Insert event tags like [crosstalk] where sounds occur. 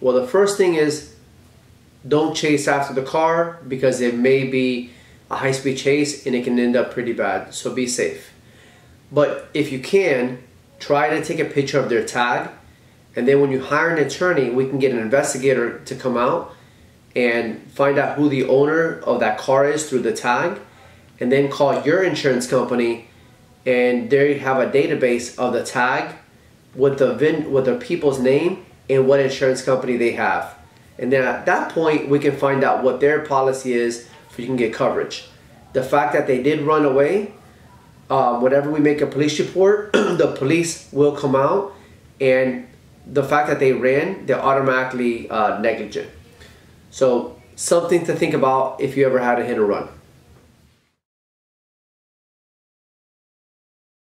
Well, the first thing is don't chase after the car because it may be a high speed chase and it can end up pretty bad. So be safe. But if you can, try to take a picture of their tag. And then when you hire an attorney, we can get an investigator to come out and find out who the owner of that car is through the tag. And then call your insurance company and they have a database of the tag with the VIN, with the people's name and what insurance company they have. And then at that point, we can find out what their policy is so you can get coverage. The fact that they did run away, um, whenever we make a police report, [clears throat] the police will come out, and the fact that they ran, they're automatically uh, negligent. So something to think about if you ever had a hit or run.